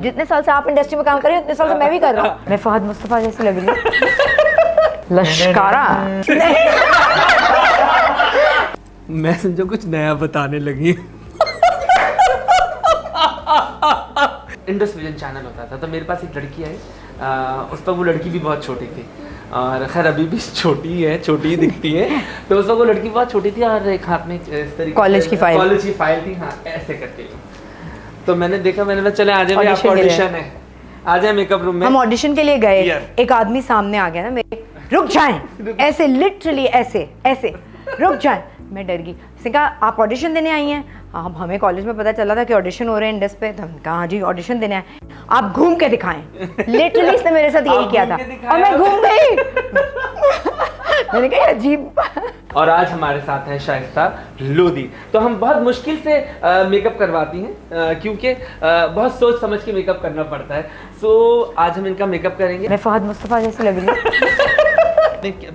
जितने साल से आप इंडस्ट्री में काम कर रहे हैं उतने साल से मैं भी कर रहा हूँ। मैं फहद मुस्तफ़ा जैसी लग रही हूँ। लश्कारा? मैं समझो कुछ नया बताने लगी इंडस विजन चैनल होता था तो मेरे पास एक लड़की आई। उस पर वो लड़की भी बहुत छोटी थी। और खैर अभी भी छोटी है छोटी ही दिखती है। तो उस पर वो लड़की बहुत छोटी थी और एक हाथ में इस तरीके कॉलेज की फ़ाइल। कॉलेज की फ़ाइल थी हाँ ऐसे करके। तो मैंने देखा मैंने कहा चले आ जाए आपका। ऑडिशन है। आ जाए मेकअप रूम में। हम ऑडिशन के लिए गए। Yes. एक आदमी सामने आ गया ना मेरे। रुक जाएँ। ऐसे लिटरली ऐसे ऐसे। रुक जाएँ। मैं डर गई। उसने कहा आप ऑडिशन देने आई हैं? अब हमें कॉलेज में पता चला था कि ऑडिशन हो रहे हैं इंडस पे। तो हम कहा हाँ जी ऑडिशन देने आए आप घूम के दिखाएँ। लिटरली इसने मेरे साथ यही किया था। और मैं घूम गई। मैंने कहा अजीब और आज हमारे साथ है शाइस्ता लोदी। तो हम बहुत मुश्किल से मेकअप करवाती हैं क्योंकि बहुत सोच समझ के मेकअप करना पड़ता है। सो आज हम इनका मेकअप करेंगे। मैं फहद मुस्तफ़ा जैसी लग रही हूँ।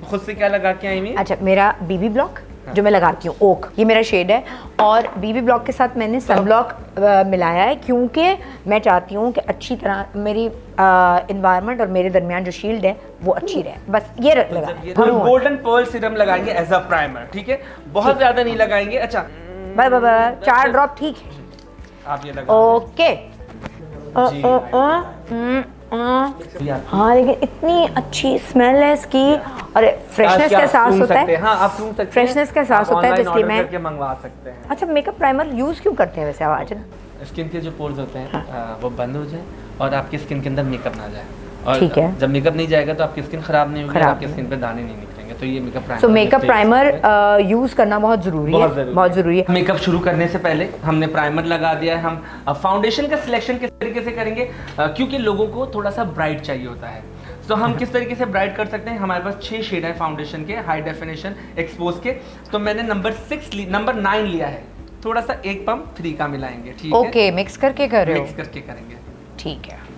खुद से क्या लगा के आई मैं अच्छा मेरा बीबी ब्लॉक जो मैं लगाती हूँ ओक ये मेरा शेड है। और बीबी ब्लॉक के साथ मैंने सन ब्लॉक मिलाया है क्योंकि मैं चाहती हूँ कि अच्छी तरह मेरी इन्वायरमेंट और मेरे दरमियान जो शील्ड है वो अच्छी रहे। बस ये लगा हम गोल्डन पर्ल सीरम लगाएँगे एज अ प्राइमर ठीक है? बहुत ज़्यादा नहीं लगाएँगे। अच्छा। बाय बाय बाय चार ड्रॉप ठीक है। आप ये लगा ओके। हाँ लेकिन इतनी अच्छी स्मेल है इसकी और फ्रेशनेस का एहसास होता है। हाँ? आप सूंघ सकते फ्रेशनेस का एहसास होता है, इसलिए मैं- मंगवा सकते हैं। अच्छा मेकअप प्राइमर यूज़ क्यों करते हैं वैसे आवाज़? स्किन के जो पोर्स होते हैं अ, वो बंद हो जाए और आपकी स्किन के अंदर मेकअप ना जाए। और ठीक है। जब मेकअप नहीं जाएगा तो आपकी स्किन खराब नहीं होगी आपकी स्किन पे दाने नहीं निकलेंगे तो ये makeup primer so makeup primer use करना बहुत ज़रूरी बहुत है। बहुत ज़रूरी है। मेकअप शुरू करने से पहले हमने प्राइमर लगा दिया है। हम फाउंडेशन का सिलेक्शन किस तरीके से करेंगे? अ, क्योंकि लोगों को थोड़ा सा ब्राइट चाहिए होता है। तो हम किस तरीके से ब्राइट कर सकते हैं? हमारे पास छह शेड है फाउंडेशन के हाई डेफिनेशन एक्सपोज के। तो मैंने नंबर सिक्स नंबर नाइन लिया है। थोड़ा सा एक पम्प थ्री का मिलाएँगे ठीक okay, है? ओके मिक्स करके कर रहे हो। मिक्स करके करेंगे। ठीक है।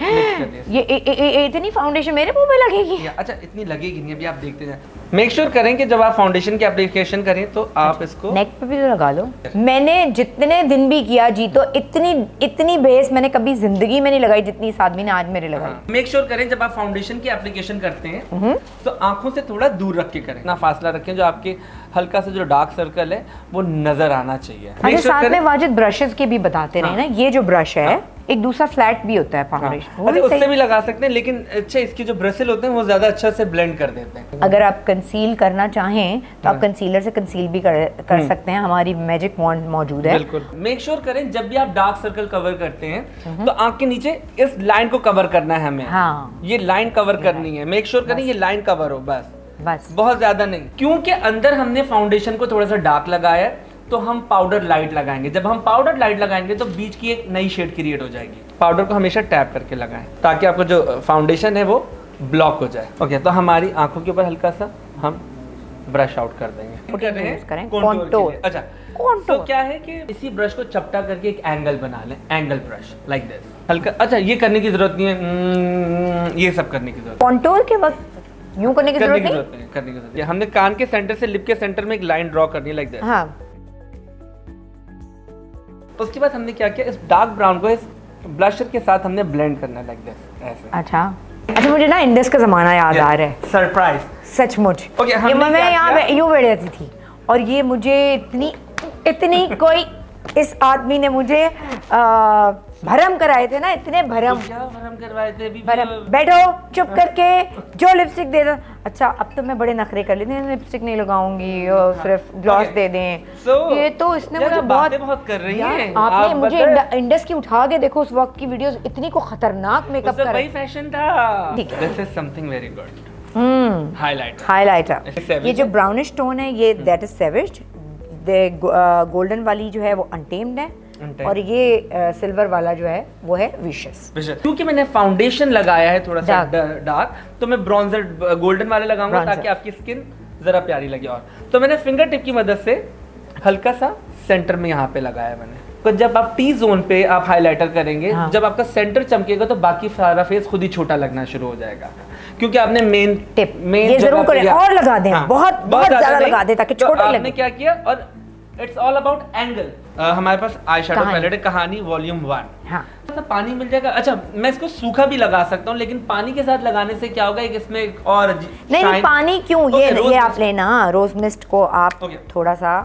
ये इतनी फाउंडेशन मेरे मुँह में लगेगी। अच्छा इतनी लगेगी नहीं अभी आप देखते जाए। मेक श्योर करें कि जब आप फाउंडेशन की एप्लीकेशन करें तो आप इसको नेक पे भी तो लगा लो। मैंने जितने दिन भी किया जी तो इतनी इतनी बेस मैंने कभी ज़िंदगी में नहीं लगाई जितनी इस आदमी ने आज मेरे लगाई। मेक श्योर करें जब आप फाउंडेशन की एप्लीकेशन करते हैं हम्म। तो आँखों से थोड़ा दूर रख के करें। ना फासला रखें जो आपके हल्का सा जो डार्क सर्कल है वो नज़र आना चाहिए। अच्छा साथ में वाजिद ब्रशेस के भी बताते रहे ना ये जो ब्रश है एक दूसरा फ्लैट भी होता है हाँ। फाउंडेशन अच्छा उससे भी लगा सकते हैं लेकिन अच्छा इसके जो ब्रसेल होते हैं वो ज़्यादा अच्छा से ब्लेंड कर देते हैं। अगर आप कंसील करना चाहें तो हाँ। आप कंसीलर से कंसील भी कर, कर सकते हैं। हमारी मैजिक वॉन्ड मौजूद है। बिल्कुल। मेक श्योर करें जब भी आप डार्क सर्कल कवर करते हैं हम्म। तो आँख के नीचे इस लाइन को कवर करना है हमें। हाँ। ये लाइन कवर करनी है। मेक श्योर करें ये लाइन कवर हो बस। बस। बहुत ज़्यादा नहीं। क्योंकि अंदर हमने फाउंडेशन को थोड़ा सा डार्क लगाया है तो हम पाउडर लाइट लगाएँगे। जब हम पाउडर लाइट लगाएँगे तो बीच की एक नई शेड क्रिएट हो जाएगी। पाउडर को हमेशा टैप करके लगाएँ ताकि आपका जो फाउंडेशन है वो ब्लॉक हो जाए। ओके तो हमारी आँखों के ऊपर हल्का सा हम ब्रश आउट कर देंगे। अच्छा। तो क्या है कि इसी ब्रश को चपटा करके एक एंगल बना लें एंगल ब्रश लाइक दिस हल्का अच्छा ये करने की ज़रूरत नहीं है हम्म, ये सब करने की ज़रूरत कॉन्टोर के वक्त यूँ करने की ज़रूरत नहीं? करने की ज़रूरत नहीं। हमने कान के सेंटर से लिप के सेंटर में एक लाइन ड्रॉ करनी है लाइक दिस हाँ। उसके बाद हमने क्या किया इस डार्क ब्राउन को इस ब्लशर के साथ हमने ब्लेंड करना है लाइक दिस ऐसे। अच्छा। अच्छा मुझे ना इंडस का जमाना याद आ रहा है। सरप्राइज़ सचमुच। Okay, ये मैं यहाँ? पे यूँ बैठ जाती थी। और ये मुझे इतनी इतनी कोई इस आदमी ने मुझे आ, भरम कराए थे ना इतने भरम। भरम करवाए थे? अभी भरम। बैठो चुप करके जो लिपस्टिक दे दो। अच्छा अब तो मैं बड़े नखरे कर लेती हूँ लिपस्टिक नहीं लगाऊँगी और सिर्फ़ ग्लॉस दे दें। So, ये तो इसने मुझे बहुत बहुत कर रही हैं। आपने आप मुझे इंड- इंडस की उठा के देखो उस वक्त की वीडियोस इतनी को खतरनाक मेकअप कर वही फ़ैशन था। ठीक है। This is something very good hmm. Highlight highlighter ये जो ब्राउनिश टोन है ये दैट इज़ सेविज गोल्डन वाली जो है वो अनटेम्ड है. और ये सिल्वर वाला जो है वो है विशस क्योंकि मैंने फाउंडेशन लगाया है थोड़ा सा डार्क तो मैं ब्रॉन्जर गोल्डन वाला लगाऊँगा ताकि आपकी स्किन जरा प्यारी लगे और। तो मैंने फिंगर टिप की मदद से हल्का सा सेंटर में यहाँ पे लगाया मैंने। तो जब आप टी जोन पे आप हाइलाइटर करेंगे हाँ। जब आपका सेंटर चमकेगा तो बाकी सारा फेस खुद ही छोटा लगना शुरू हो जाएगा। क्योंकि आपने मेन टिप मेन ये ज़रूर करें। और लगा दें। हाँ। बहुत बहुत ज़्यादा लगा दें ताकि तो छोटा आपने क्या किया? और it's all about angle uh, हमारे पास आई शेडो कहानी। पैलेट है कहानी वॉल्यूम वन हाँ। अच्छा पानी मिल जाएगा। अच्छा मैं इसको सूखा भी लगा सकता हूँ लेकिन पानी के साथ लगाने से क्या होगा? एक इसमें और नहीं नहीं पानी क्यों? ये ये आप लेना। रोज मिस्ट को आप थोड़ा सा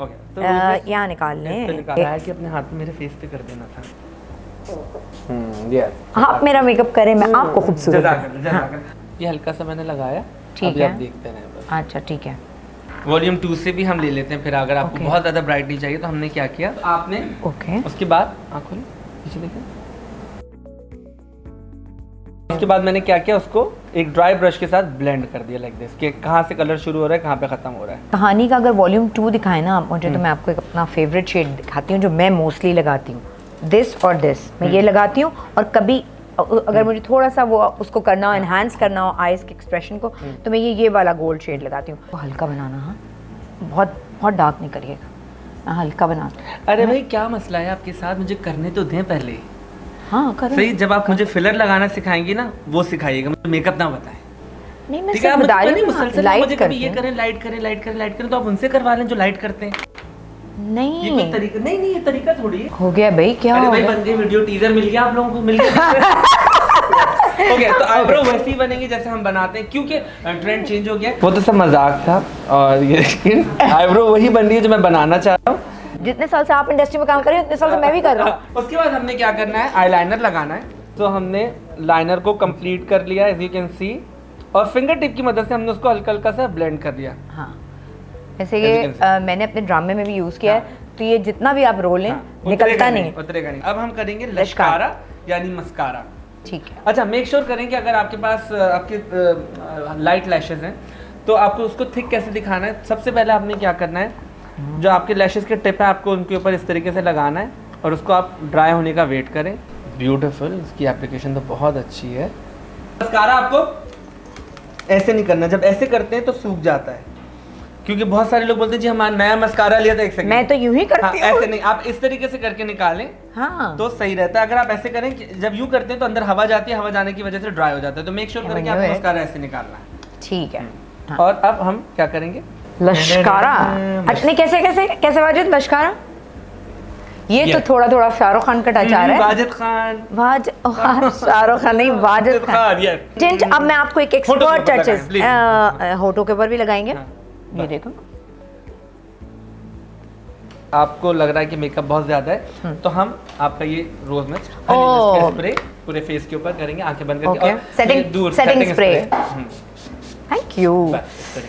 ओके तो यहाँ निकाल लें। कि अपने हाथ में मेरे फेस पे कर देना था। हम्म यस आप मेरा मेकअप करें मैं आपको खूबसूरत जज़ाकल्लाह, बनाऊँ। हाँ, जज़ाकल्लाह। ये हल्का सा मैंने लगाया। ठीक है। आप देखते रहें अच्छा ठीक है। वॉल्यूम टू से भी हम ले लेते हैं फिर अगर आपको Okay. बहुत ज़्यादा ब्राइट नहीं चाहिए तो हमने क्या किया? तो आपने ओके उसके बाद आँख खोली पीछे देखें। उसके बाद मैंने क्या किया उसको एक ड्राई ब्रश के साथ ब्लेंड कर दिया लाइक दिस कि कहाँ से कलर शुरू हो रहा है कहाँ पे ख़त्म हो रहा है। कहानी का अगर वॉल्यूम टू दिखाए ना आप मुझे हम्म। तो मैं आपको एक अपना फेवरेट शेड दिखाती हूँ जो मैं मोस्टली लगाती हूँ। दिस और दिस मैं ये लगाती हूँ और कभी अगर मुझे थोड़ा सा वो उसको करना हो एनहांस करना हो आइज़ के एक्सप्रेशन को तो मैं ये ये वाला गोल्ड शेड लगाती हूँ। तो हल्का बनाना हाँ। बहुत बहुत डार्क नहीं करिएगा हाँ, हल्का बना अरे भाई क्या मसला है आपके साथ? मुझे करने तो दें पहले। हाँ करो। सही जब आप मुझे फिलर लगाना सिखाएँगी ना वो सिखाइएगा मुझे मेकअप ना बताएँ। नहीं मैं है सिर्फ़ बता रही नहीं हूँ लाइट मुझे ये करें लाइट करें लाइट करें लाइट करें तो आप उनसे करवा लें जो लाइट करते हैं। ये कोई नहीं तरीका नहीं नहीं ये तरीका थोड़ी है। हो गया भाई क्या अरे भाई बन गई वीडियो टीजर मिल गया आप लोगों को मिल गया। ओके तो आईब्रो वैसे ही बनेंगे जैसे हम बनाते हैं क्योंकि ट्रेंड चेंज हो गया। वो तो सब मज़ाक था और ये आईब्रो वही बन रही है जो मैं बनाना चाह रहा हूँ। जितने साल से आप इंडस्ट्री में काम कर रहे हो उतने साल से मैं भी कर रहा हूँ। उसके बाद हमने क्या करना है आईलाइनर लगाना है। तो हमने लाइनर को कंप्लीट कर लिया एज यू कैन सी और फिंगर टिप की मदद से हमने उसको हल्का हल्का सा ब्लेंड कर दिया हाँ। जैसे अ, मैंने अपने ड्रामे में भी यूज़ किया है तो ये जितना भी आप रोलें हाँ, निकलता नहीं उतरेगा नहीं। अब हम करेंगे लश्कारा। लश्कारा यानी मस्कारा। ठीक है। अच्छा मेक श्योर करें कि अगर आपके पास आपके लाइट लैशेज हैं तो आपको उसको थिक कैसे दिखाना है? सबसे पहले आपने क्या करना है जो आपके लैशेज के टिप है आपको उनके ऊपर इस तरीके से लगाना है और उसको आप ड्राई होने का वेट करें। ब्यूटीफुल इसकी एप्लीकेशन तो बहुत अच्छी है। मस्कारा आपको ऐसे नहीं करना जब ऐसे करते हैं तो सूख जाता है। क्योंकि बहुत सारे लोग बोलते हैं जी हमारा नया मस्कारा लिया था एक सेकंड मैं तो यूँ ही हाँ, करती हूँ ऐसे नहीं आप इस तरीके से करके निकालें हाँ। तो सही रहता है। अगर आप ऐसे करें जब यूँ करते हैं तो अंदर हवा जाती है हवा जाने की वजह से ड्राई हो जाता है। तो मेक श्योर करें कि आपको मस्कारा ऐसे निकालना है। ठीक है। हाँ। और अब हम क्या करेंगे? लश्कारा। अच्छा कैसे कैसे कैसे वाजिद लश्कारा? ये तो थोड़ा थोड़ा शाहरुख खान का टच आ रहा है। वाजिद खान। वाज शाहरुख खान नहीं वाजिद खान। अब मैं आपको एक एक्सपर्ट टचेस होठों के ऊपर भी लगाएँगे। हाँ, ये देखो। आपको लग रहा है कि मेकअप बहुत ज़्यादा है तो हम आपका ये रोज ओह। स्प्रे पूरे फेस के ऊपर करेंगे आँखें बंद Okay. करके और Setting- दूर spray. हम्म, थैंक यू से।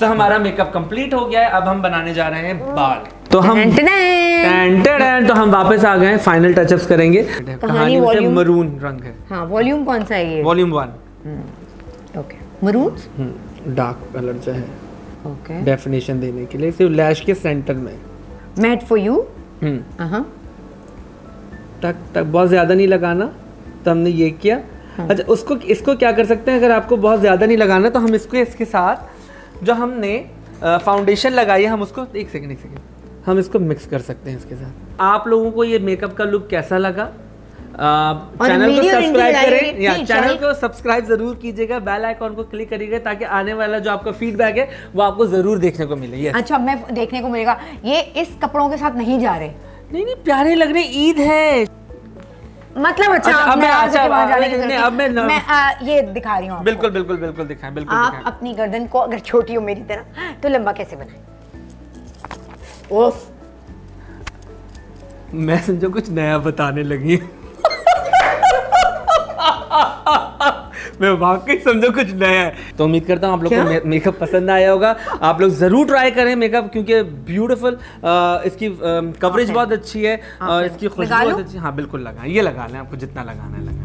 तो हमारा मेकअप कंप्लीट हो गया है अब हम बनाने जा रहे हैं बाल। तो हम टैन, तो हम वापस आ गए फाइनल टचअप्स करेंगे। कहानी में मरून रंग है। हाँ वॉल्यूम कौन सा है ये? Volume one okay maroon dark colour जो है। ओके डेफिनेशन देने के लिए सिर्फ़ लैश के सेंटर में। मेड फॉर यू हाँ टक टक बहुत ज़्यादा नहीं लगाना तो हमने ये किया। अच्छा उसको इसको क्या कर सकते हैं? अगर आपको बहुत ज़्यादा नहीं लगाना तो हम इसको इसके साथ जो हमने फाउंडेशन लगाई है हम उसको एक सेकंड एक सेकंड हम इसको मिक्स कर सकते हैं इसके साथ। आप लोगों को ये मेकअप का लुक कैसा लगा? चैनल को सब्सक्राइब करें। या चैनल को सब्सक्राइब ज़रूर कीजिएगा बेल आइकॉन को क्लिक करिएगा ताकि आने वाला जो आपका फीडबैक है वो आपको ज़रूर देखने को मिले। अच्छा मैं देखने को मिलेगा। ये इस कपड़ों के साथ नहीं जा रहे। नहीं नहीं प्यारे लग रहे ईद है। मतलब अच्छा अच्छा, अब मैं- अच्छा, जाने की नहीं, अब मैं। मैं आ, ये दिखा रही हूँ बिल्कुल बिल्कुल बिल्कुल दिखाएँ बिल्कुल आप दिखाएँ। अपनी गर्दन को अगर छोटी हो मेरी तरह तो लंबा कैसे बनाए? ओफ मैं समझो कुछ नया बताने लगी मैं वाकई समझो कुछ नया है। तो उम्मीद करता हूँ आप लोग को मेकअप पसंद आया होगा। आप लोग ज़रूर ट्राई करें मेकअप क्योंकि ब्यूटीफुल इसकी कवरेज बहुत अच्छी है और इसकी खुशबू बहुत अच्छी हाँ बिल्कुल लगाएँ। ये लगा लें आपको जितना लगाना है